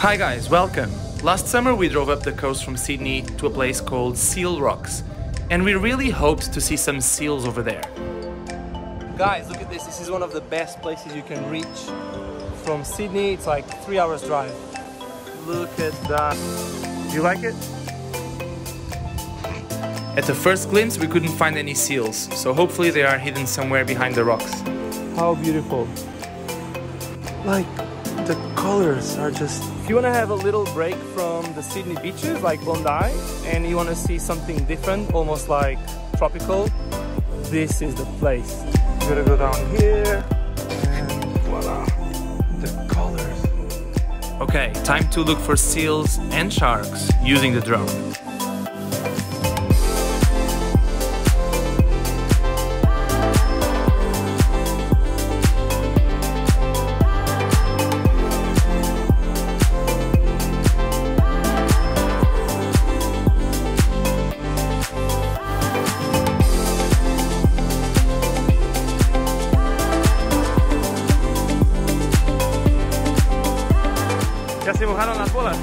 Hi guys, welcome. Last summer we drove up the coast from Sydney to a place called Seal Rocks, and we really hoped to see some seals over there. Guys, look at this. This is one of the best places you can reach from Sydney. It's like three hours drive. Look at that. Do you like it? At the first glimpse we couldn't find any seals, so hopefully they are hidden somewhere behind the rocks. How beautiful. Like, the colors are just... If you want to have a little break from the Sydney beaches, like Bondi, and you want to see something different, almost like tropical, this is the place. You gotta go down here, and voila, the colors. Okay, time to look for seals and sharks using the drone. Se mojaron las bolas.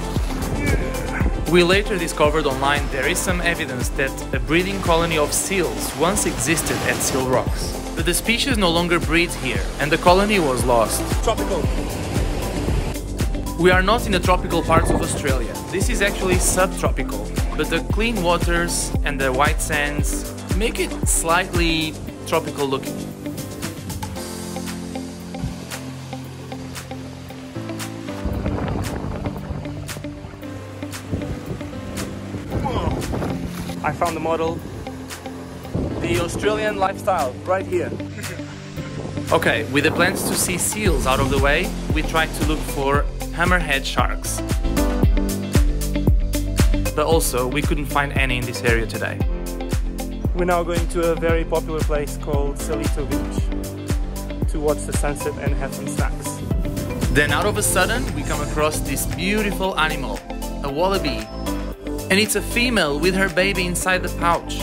We later discovered online there is some evidence that a breeding colony of seals once existed at Seal Rocks. But the species no longer breeds here and the colony was lost. Tropical. We are not in the tropical parts of Australia. This is actually subtropical, but the clean waters and the white sands make it slightly tropical looking. I found the model. The Australian lifestyle, right here. Okay, with the plans to see seals out of the way, we tried to look for hammerhead sharks. But also, we couldn't find any in this area today. We're now going to a very popular place called Celito Beach to watch the sunset and have some snacks. Then out of a sudden, we come across this beautiful animal, a wallaby. And it's a female with her baby inside the pouch.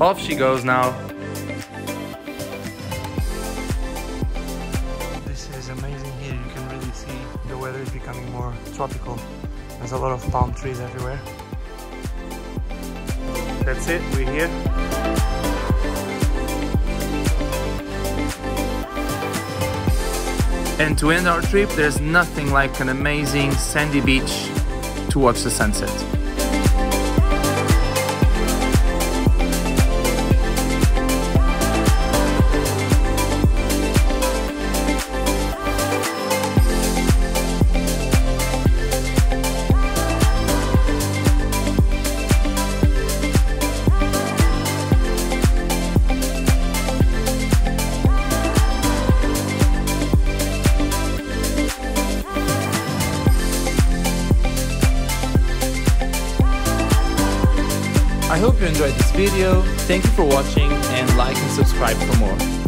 Off she goes now. This is amazing here. You can really see the weather is becoming more tropical. There's a lot of palm trees everywhere. That's it, we're here. And to end our trip, there's nothing like an amazing sandy beach to watch the sunset. I hope you enjoyed this video, thank you for watching and like and subscribe for more.